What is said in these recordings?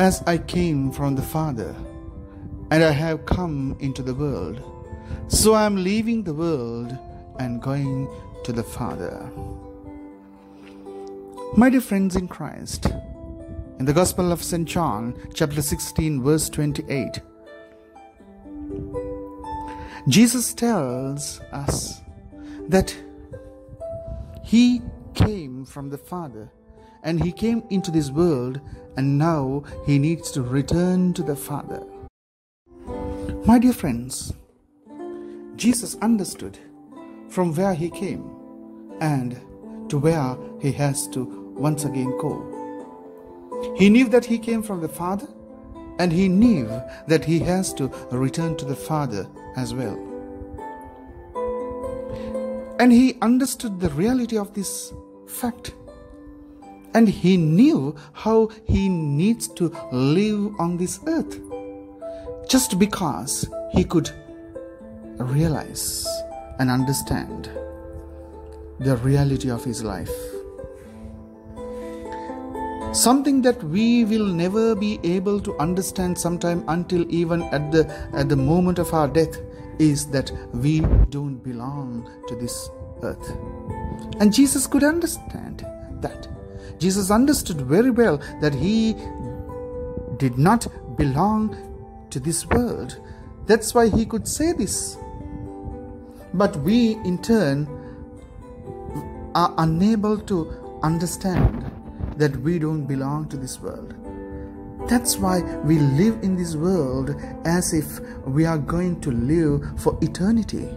As I came from the Father, and I have come into the world, so I am leaving the world and going to the Father. My dear friends in Christ, in the Gospel of St. John, chapter 16, verse 28, Jesus tells us that He came from the Father and He came into this world and now He needs to return to the Father. My dear friends, Jesus understood from where He came and to where He has to once again go. He knew that He came from the Father and He knew that He has to return to the Father as well. And he understood the reality of this fact. And he knew how he needs to live on this earth. Just because he could realize and understand the reality of his life. Something that we will never be able to understand sometime until even at the at the moment of our death is that we don't belong to this earth. And Jesus could understand that. Jesus understood very well that he did not belong to this world. That's why he could say this. But we, in turn, are unable to understand that we don't belong to this world. That's why we live in this world as if we are going to live for eternity.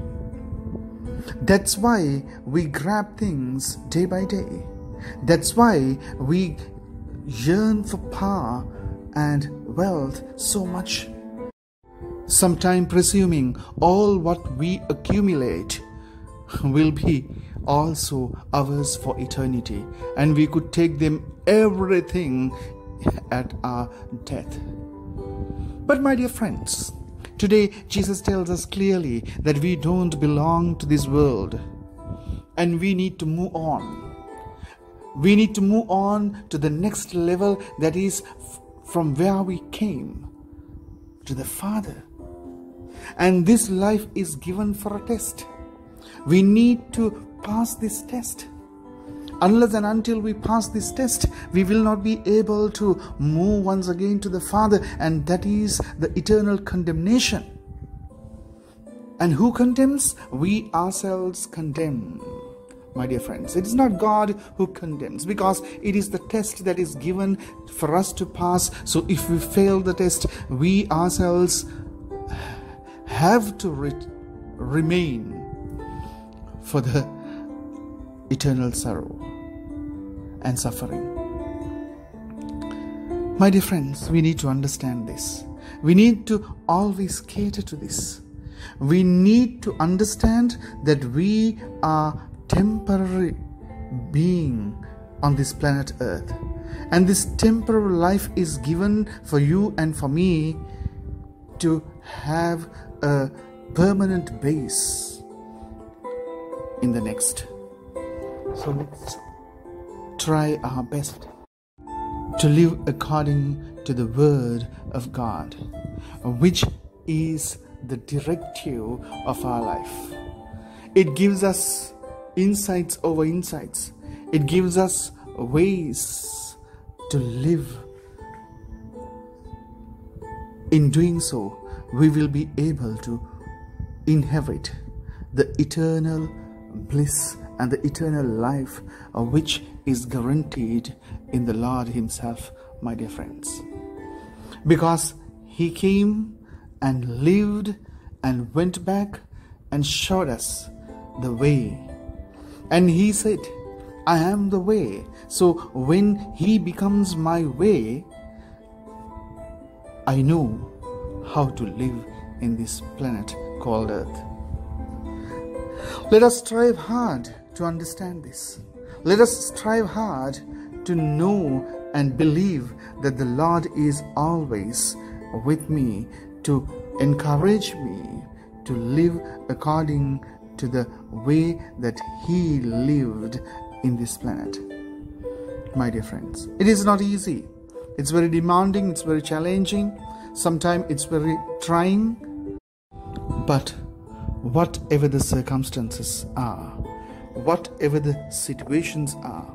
That's why we grab things day by day. That's why we yearn for power and wealth so much. Sometime presuming all what we accumulate will be also ours for eternity, and we could take them everything at our death. But, my dear friends, today Jesus tells us clearly that we don't belong to this world and we need to move on. We need to move on to the next level that is from where we came to the Father. And this life is given for a test. We need to pass this test. Unless and until we pass this test, we will not be able to move once again to the Father, and that is the eternal condemnation. And who condemns? We ourselves condemn. My dear friends, it is not God who condemns because it is the test that is given for us to pass. So, if we fail the test, we ourselves have to re- remain for the eternal sorrow and suffering. My dear friends, we need to understand this. We need to always cater to this. We need to understand that we are temporary being on this planet earth and this temporary life is given for you and for me to have a permanent base in the next so let's try our best to live according to the Word of God, which is the directive of our life. It gives us insights over insights, it gives us ways to live. In doing so, we will be able to inherit the eternal bliss and the eternal life uh, which is guaranteed in the Lord Himself, my dear friends. Because He came and lived and went back and showed us the way. And He said, I am the way. So when He becomes my way, I know how to live in this planet called Earth. Let us strive hard to understand this. Let us strive hard to know and believe that the Lord is always with me to encourage me to live according to the way that He lived in this planet. My dear friends, it is not easy. It's very demanding, it's very challenging, sometimes it's very trying. But whatever the circumstances are, whatever the situations are,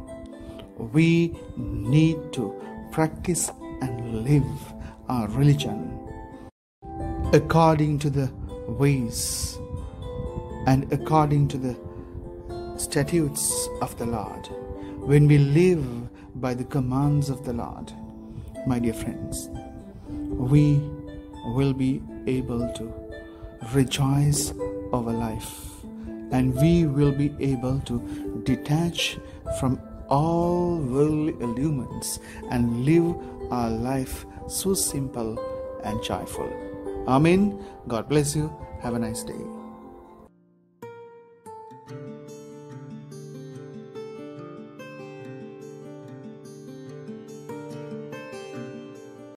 we need to practice and live our religion according to the ways and according to the statutes of the Lord. When we live by the commands of the Lord, my dear friends, we will be able to rejoice over life and we will be able to detach from all worldly allurements and live our life so simple and joyful. Amen. God bless you. Have a nice day.